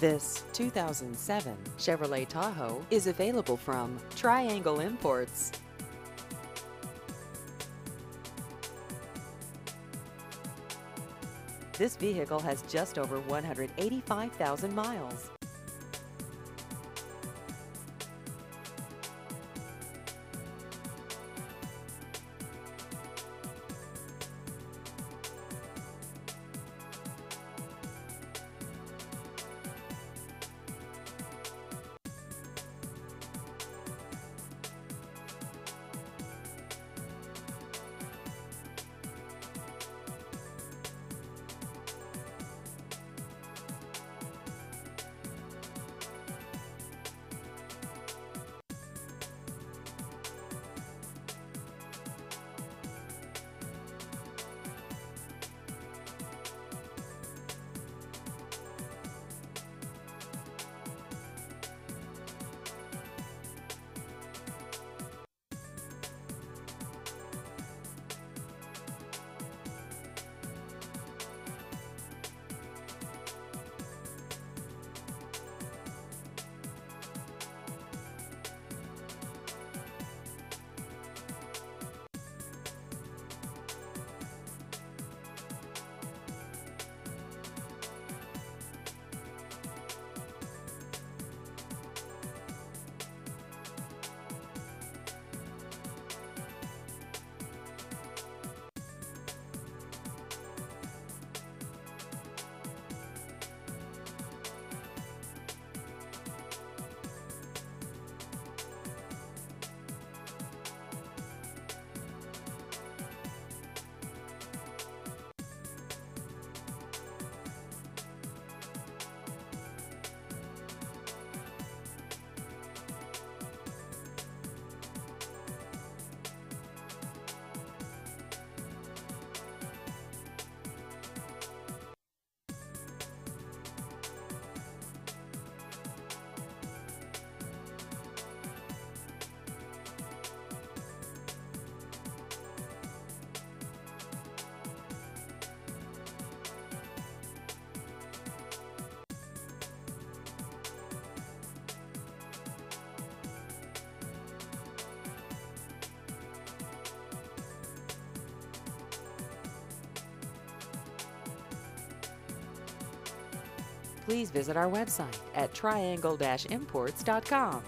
This 2007 Chevrolet Tahoe is available from Triangle Imports. This vehicle has just over 185,000 miles. Please visit our website at triangle-imports.com.